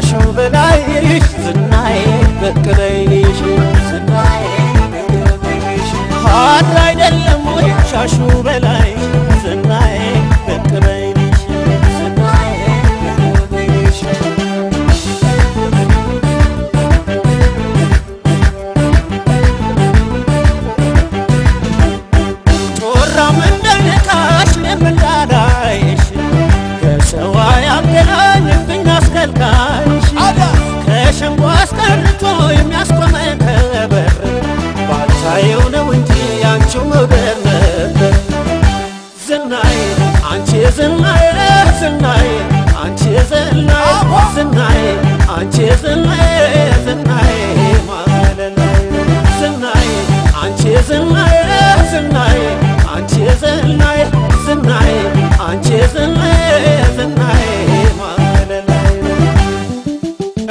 ሻሸው በላይሽ ዝናዬ በቅበይሽ ዝናዬ ሐር አይደለም ወይ ሻሹ በላይሽ ዝናዬ ዝናዬ አንቺ ዝናዬ ዝናዬ አንቺ ዝናዬ ዝናዬ ማለላይ ዝናዬ አንቺ ዝናዬ ዝናዬ አንቺ ዝናዬ ዝናዬ አንቺ ዝናዬ ዝናዬ ማለላይ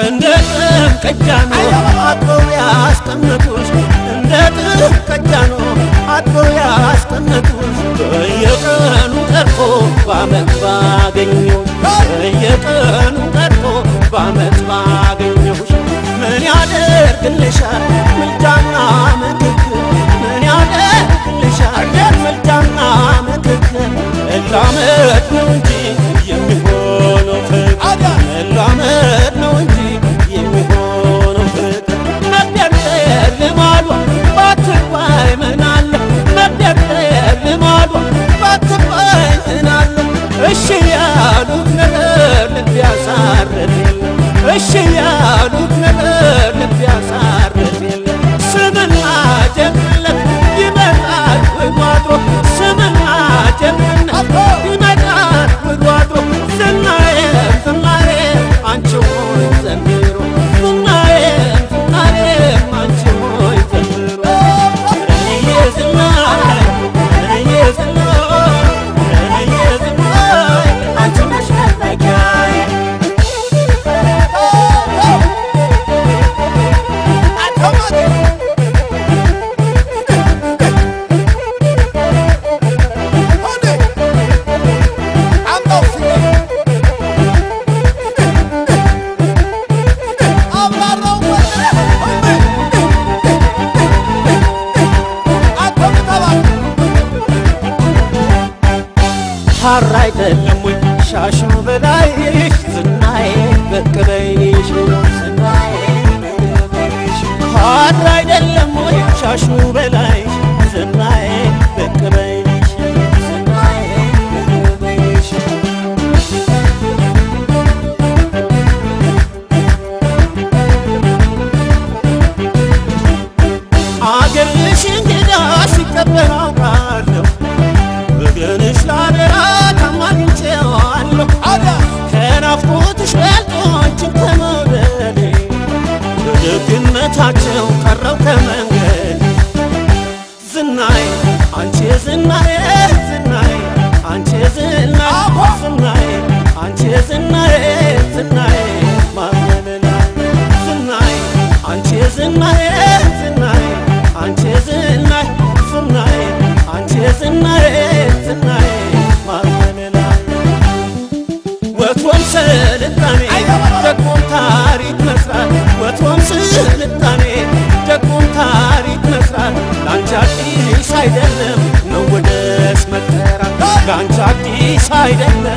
እንደ ጥንቀጃኖ አጥበው ያስቀመጡሽ እንደ ጥንቀጃኖ አጥበው ያስቀመጡሽ። በየቀኑ ያደርግልሻል ምልጃና ምክክር ምን ያደርግልሻል ምልጃና ምክክር መላመድ ነው እንጂ የሚሆነው ፍቅር መላመድ ነው እንጂ የሚሆነው ፍቅር መደርደር ልማዷ ባትባይ ምናለ እሺ ያሉት ነገር ልብ ያሳርፍ እሺ ያሉት ሐር አይደለም ወይ ሻሹ በላይሽ ዝናዬ ዝናዬ በቅበይሽ ሐር አይደለም ወይ ሻሹ በላይሽ አይደለም